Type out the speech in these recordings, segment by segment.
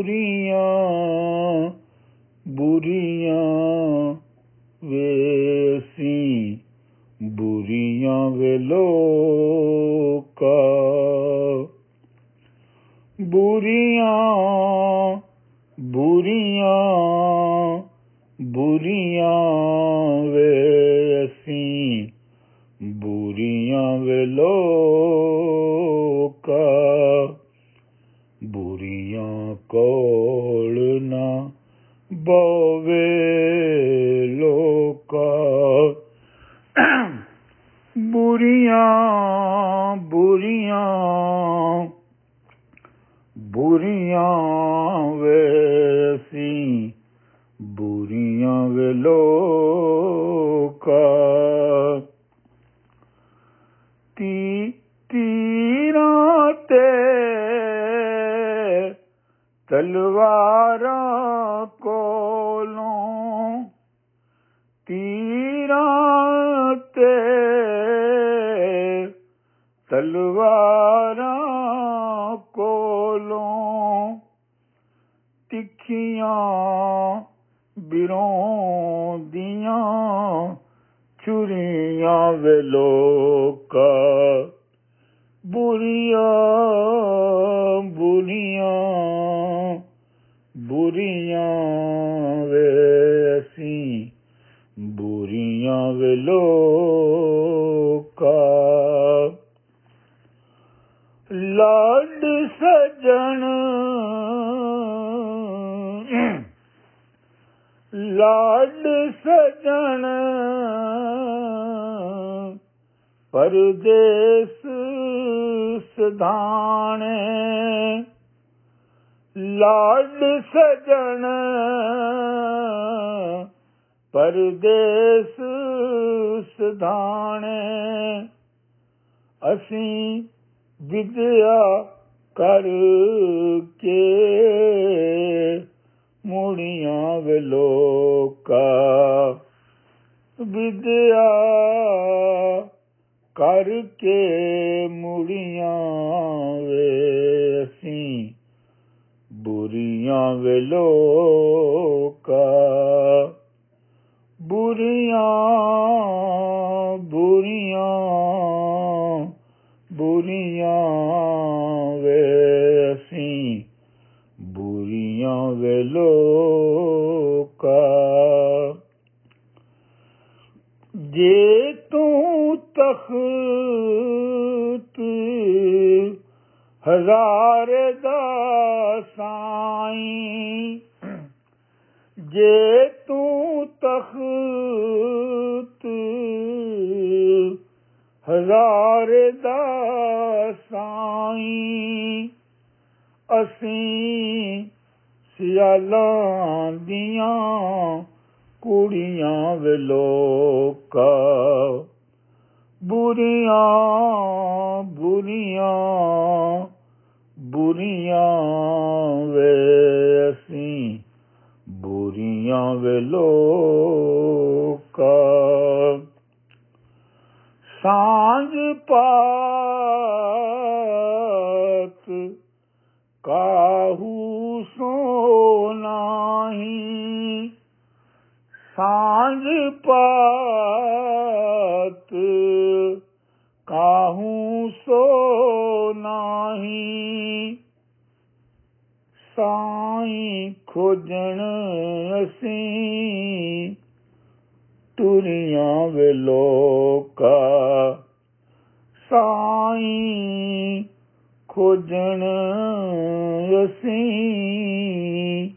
بریاں بریاں ویسی بریاں ویلوکا بریاں بریاں بریاں ویسی بریاں ویلوکا بوریاں کول نہ بوے لوکا بوریاں بوریاں بوریاں ویسی بوریاں وے لوکا تلوار کو لوں تیرا تے تلوار کو لوں، تکھیاں بروں دیاں چوریاں ویلوکا بریاں بریاں ਬੁਰੀਆਂ ਵੇ ਅਸੀਂ ਬੁਰੀਆਂ ਵੇ ਲੋਕਾ ਲਾਡ ਸਜਣ ਲਾਡ ਸਜਣ ਪਰਦੇਸ ਸਧਾਣੇ ਲਾਡ ਸਜਣ ਪਰਦੇਸ ਸਧਾਣੇ। ਅਸੀਂ ਵਿਦਿਆ ਕਰ ਕੇ ਮੁੜੀਆਂ ਵੇ ਲੋਕਾ। ਵਿਦਿਆ ਕਰਕੇ ਹਜ਼ਾਰ ਦਾ ਸਾਈਂ ਜੇ ਤੂੰ ਤਖਤ ਹਜ਼ਾਰ ਦਾ ਸਾਈਂ ਅਸੀਂ ਸਿਆਲਾਂ ਦੀਆਂ ਕੁੜੀਆਂ ਵੇ ਲੋਕਾ ਬੁਰੀਆਂ ਬੁਰੀਆਂ بریاں وے اسیں بریاں وے لوکا سانج پات کاہو سونا ہی۔ سونا ਸਾਈਂ ਖੋਜਣ ਅਸੀਂ ਤੁਰੀਆਂ ਵੇ ਲੋਕਾ ਸਾਈਂ ਖੋਜਣ ਅਸੀਂ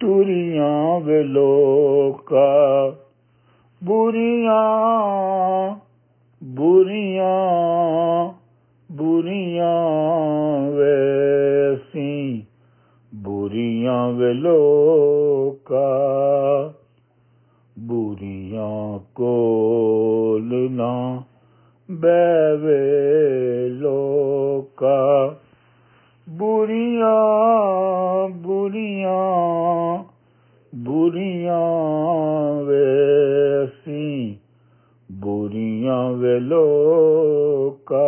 ਤੁਰੀਆਂ ਵੇ ਲੋਕਾ ਬੁਰੀਆਂ ਬੁਰੀਆਂ ਬੁਰੀਆਂ بوریاں ویلو کا بوریاں کولنا بے لو کا بوریاں بوریاں بوریاں ویسی کا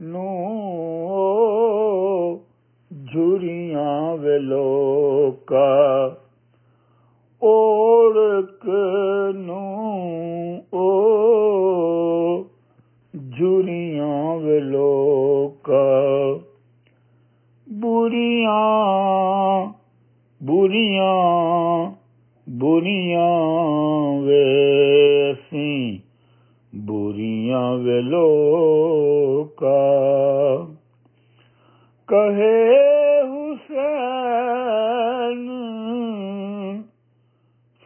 نو لوکا اوڑکنو او جریاں ولوکا بریاں بریاں بریاں ویسی بریاں ویلوکا کہے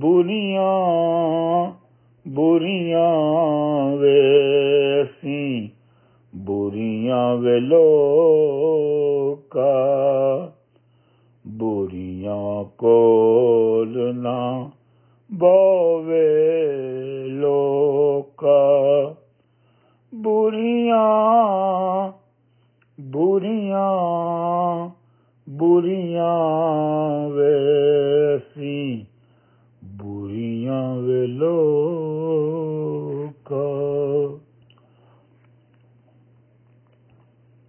بریاں بریاں ویسی بریاں ویلو کا بریاں کولنا باوے لوکا بریاں بریاں بریاں ویسی ולא